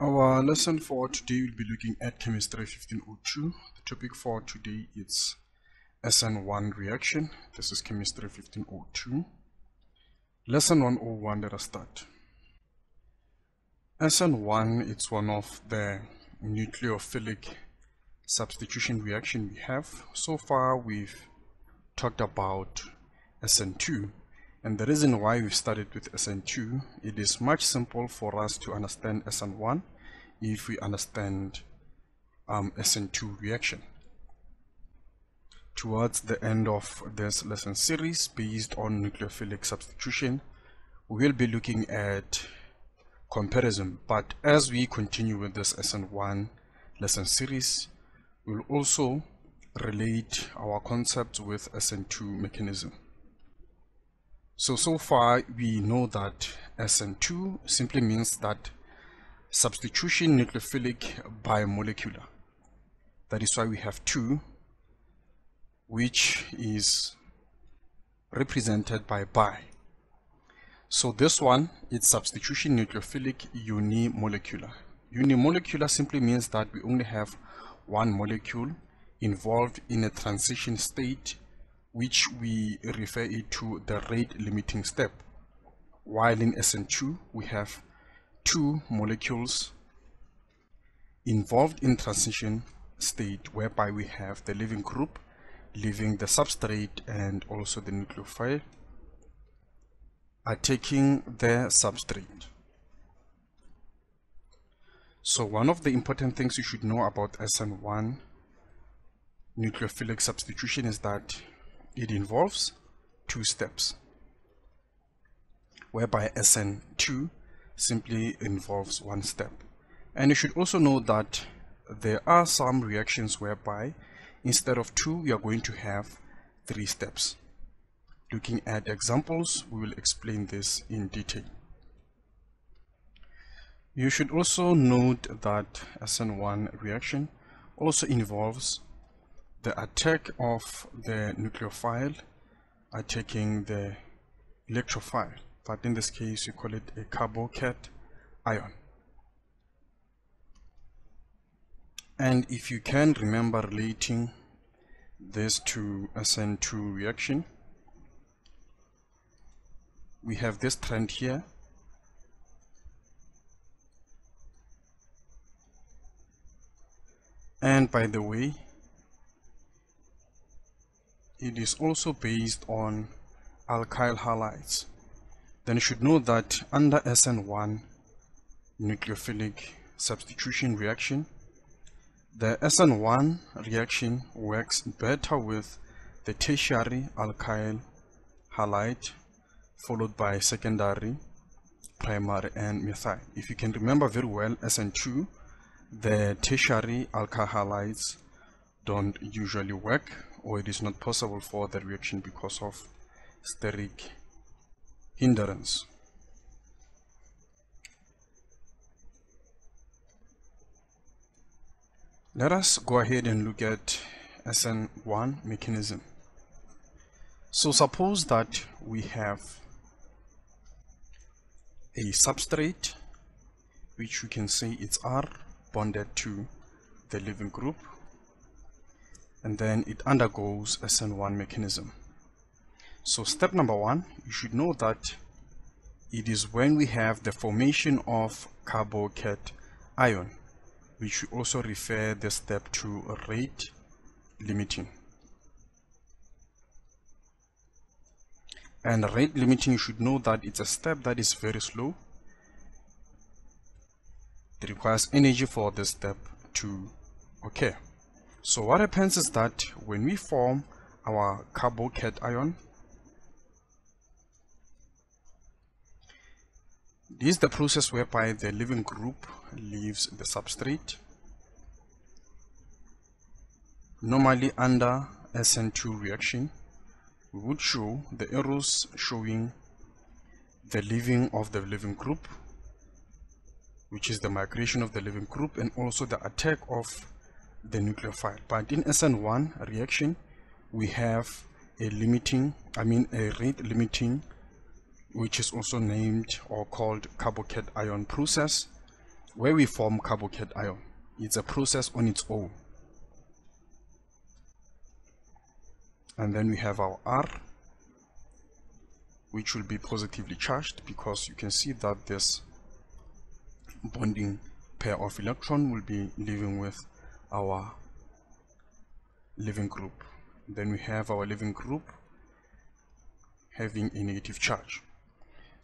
Our lesson for today will be looking at chemistry 1502. The topic for today is SN1 reaction. This is chemistry 1502. Lesson 101, let us start. SN1 it's one of the nucleophilic substitution reaction we have. So far we've talked about SN2 and the reason why we started with SN2, it is much simple for us to understand SN1 if we understand um, SN2 reaction. Towards the end of this lesson series based on nucleophilic substitution, we will be looking at comparison. But as we continue with this SN1 lesson series, we'll also relate our concepts with SN2 mechanism. So, so far we know that SN2 simply means that substitution nucleophilic bimolecular. That is why we have two, which is represented by bi. So this one is substitution nucleophilic unimolecular. Unimolecular simply means that we only have one molecule involved in a transition state which we refer it to the rate limiting step. While in SN2, we have two molecules involved in transition state whereby we have the leaving group leaving the substrate and also the nucleophile are taking the substrate. So one of the important things you should know about SN1 nucleophilic substitution is that it involves two steps, whereby SN2 simply involves one step. And you should also know that there are some reactions whereby instead of two, we are going to have three steps. Looking at examples, we will explain this in detail. You should also note that SN1 reaction also involves the attack of the nucleophile attacking the electrophile but in this case you call it a carbocation ion and if you can remember relating this to SN2 reaction we have this trend here and by the way it is also based on alkyl halides. Then you should know that under SN1 nucleophilic substitution reaction, the SN1 reaction works better with the tertiary alkyl halide followed by secondary, primary and methyl. If you can remember very well SN2, the tertiary alkyl halides don't usually work or it is not possible for the reaction because of steric hindrance. Let us go ahead and look at SN1 mechanism. So suppose that we have a substrate which we can say it's R bonded to the leaving group and then it undergoes SN1 mechanism. So step number one, you should know that it is when we have the formation of carbocation ion, we also refer the step to rate limiting. And rate limiting, you should know that it's a step that is very slow. It requires energy for this step to occur. So what happens is that when we form our carbocation this is the process whereby the leaving group leaves the substrate. Normally under SN2 reaction, we would show the arrows showing the leaving of the leaving group, which is the migration of the leaving group and also the attack of the nucleophile but in SN1 reaction we have a limiting I mean a rate limiting which is also named or called carbocation ion process where we form carbocation. It's a process on its own. And then we have our R, which will be positively charged because you can see that this bonding pair of electron will be living with our leaving group. Then we have our leaving group having a negative charge.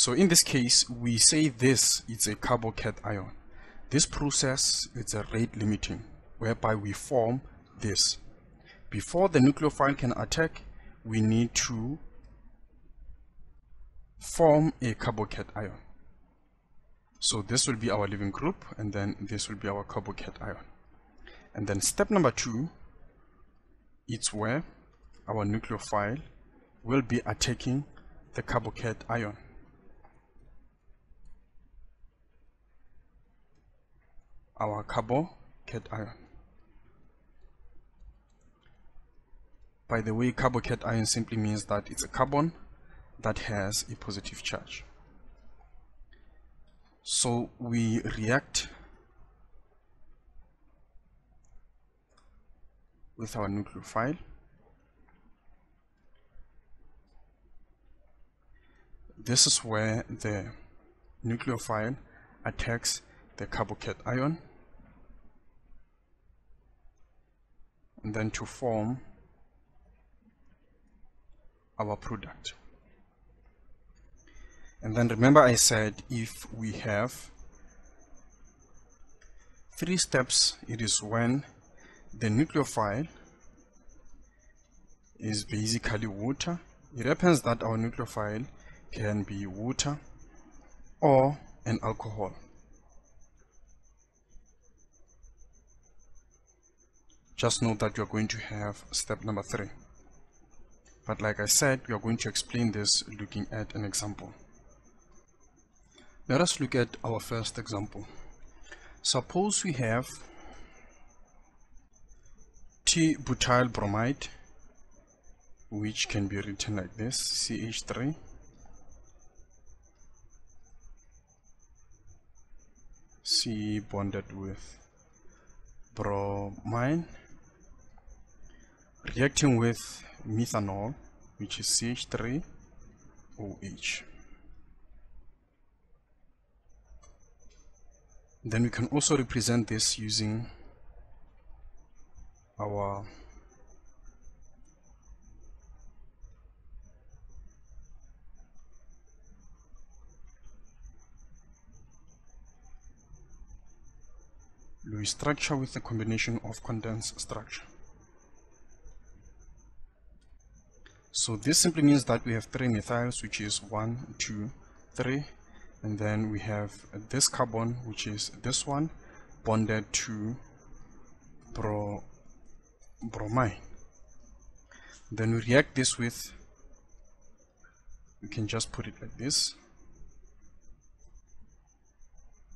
So in this case, we say this is a carbocation. This process is a rate limiting, whereby we form this. Before the nucleophile can attack, we need to form a carbocation. So this will be our leaving group, and then this will be our carbocation. And then step number two, it's where our nucleophile will be attacking the carbocation. Our carbocation. By the way, carbocation simply means that it's a carbon that has a positive charge. So we react with our nucleophile. This is where the nucleophile attacks the carbocation and then to form our product. And then remember I said if we have three steps, it is when the nucleophile is basically water. It happens that our nucleophile can be water or an alcohol. Just know that you're going to have step number three. But like I said, we are going to explain this looking at an example. Let us look at our first example. Suppose we have T-butyl bromide which can be written like this CH3 C bonded with bromine reacting with methanol which is CH3OH then we can also represent this using our Lewis structure with a combination of condensed structure. So this simply means that we have three methyls, which is one, two, three, and then we have this carbon which is this one bonded to bro bromine. Then we react this with we can just put it like this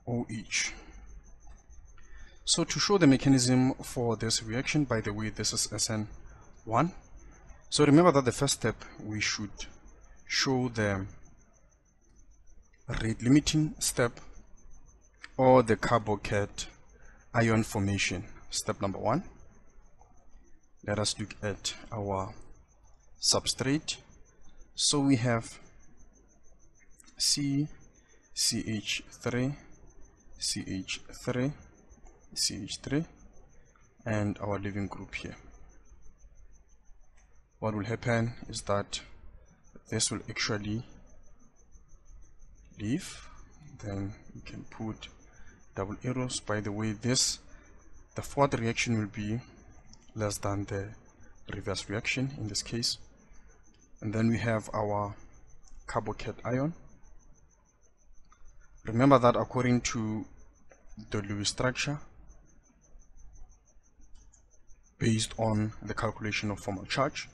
OH so to show the mechanism for this reaction by the way this is SN1 so remember that the first step we should show the rate limiting step or the carbocation ion formation. Step number one let us look at our substrate. So we have C CH3 CH3 CH3 and our leaving group here what will happen is that this will actually leave. Then you can put double arrows. By the way this the forward reaction will be less than the reverse reaction in this case. And then we have our carbocation remember that according to the Lewis structure based on the calculation of formal charge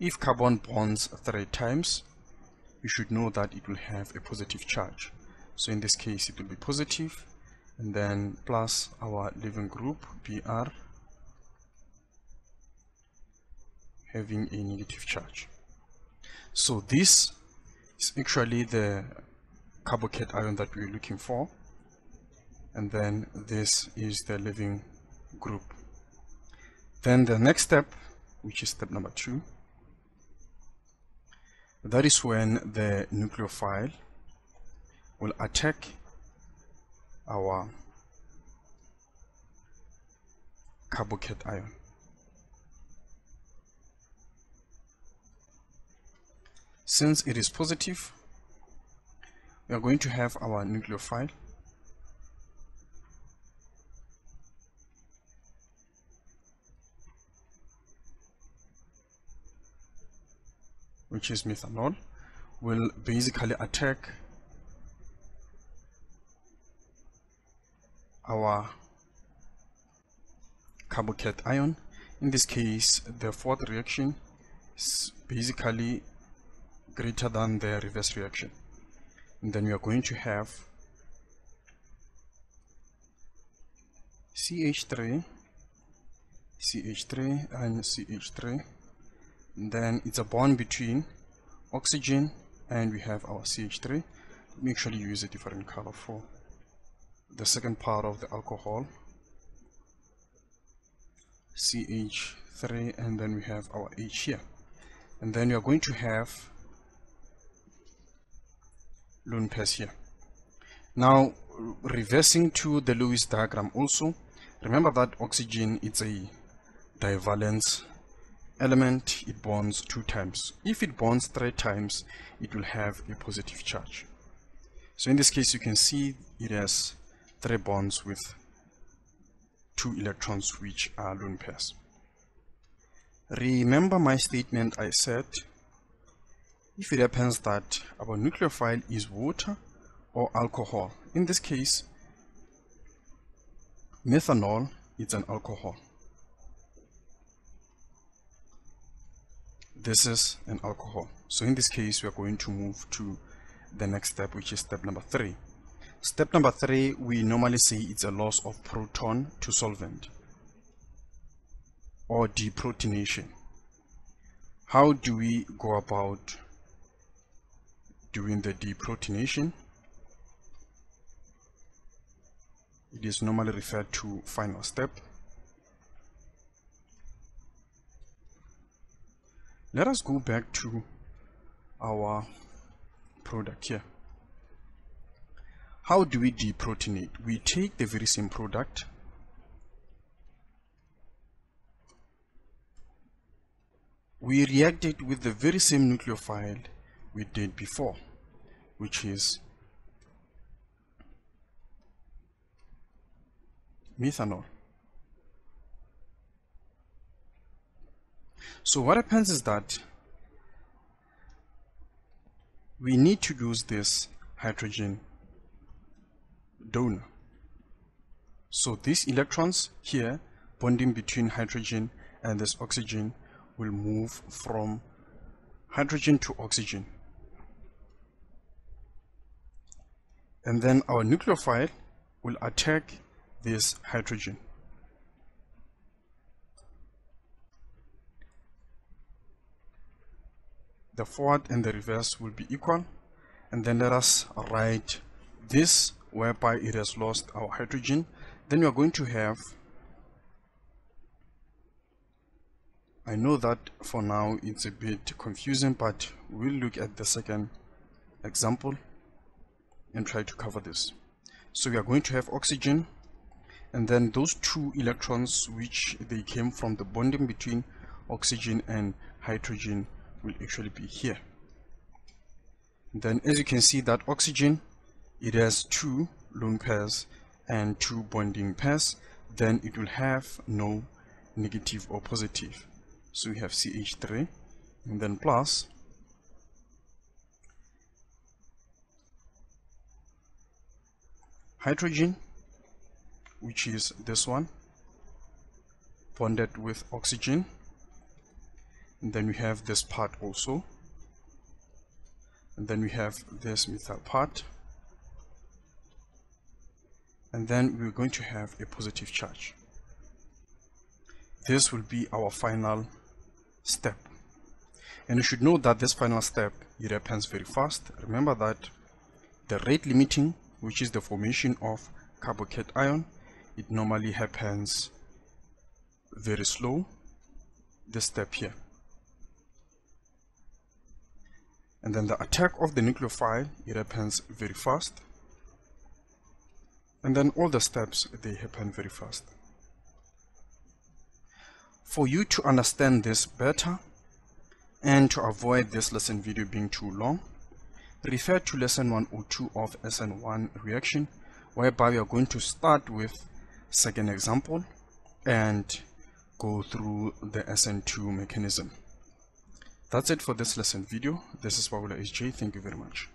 if carbon bonds three times you should know that it will have a positive charge. So in this case it will be positive and then plus our leaving group Br having a negative charge. So this is actually the carbocation ion that we're looking for and then this is the leaving group. Then the next step which is step number two that is when the nucleophile will attack our carbocation since it is positive we are going to have our nucleophile which is methanol will basically attack our carbocation in this case the forward reaction is basically greater than the reverse reaction. And then we are going to have CH3 CH3 and CH3 and then it's a bond between oxygen and we have our CH3 make sure you use a different color for the second part of the alcohol. CH3 and then we have our H here. And then we are going to have lone pairs here. Now, reversing to the Lewis diagram also, remember that oxygen is a divalent element, it bonds two times. If it bonds three times, it will have a positive charge. So in this case, you can see it has three bonds with two electrons which are lone pairs. Remember my statement I said if it happens that our nucleophile is water or alcohol. In this case, methanol is an alcohol. This is an alcohol. So in this case, we are going to move to the next step, which is step number three. Step number three, we normally say it's a loss of proton to solvent or deprotonation. How do we go about doing the deprotonation. It is normally referred to final step. Let us go back to our product here. How do we deprotonate? We take the very same product we react it with the very same nucleophile we did before, which is methanol. So what happens is that we need to use this hydrogen donor. So these electrons here bonding between hydrogen and this oxygen will move from hydrogen to oxygen and then our nucleophile will attack this hydrogen. The forward and the reverse will be equal and then let us write this whereby it has lost our hydrogen then we are going to have I know that for now it's a bit confusing but we'll look at the second example and try to cover this. So we are going to have oxygen and then those two electrons which they came from the bonding between oxygen and hydrogen will actually be here. Then as you can see that oxygen it has two lone pairs and two bonding pairs. Then it will have no negative or positive. So we have CH3 and then plus. Hydrogen which is this one bonded with oxygen then we have this part also. And then we have this methyl part. And then we're going to have a positive charge. This will be our final step. And you should know that this final step it happens very fast. Remember that the rate limiting which is the formation of carbocation, it normally happens very slow, this step here. And then the attack of the nucleophile, it happens very fast. And then all the steps, they happen very fast. For you to understand this better, and to avoid this lesson video being too long, refer to lesson 102 of SN1 reaction, whereby we are going to start with second example and go through the SN2 mechanism. That's it for this lesson video. This is Bahula SJ. Thank you very much.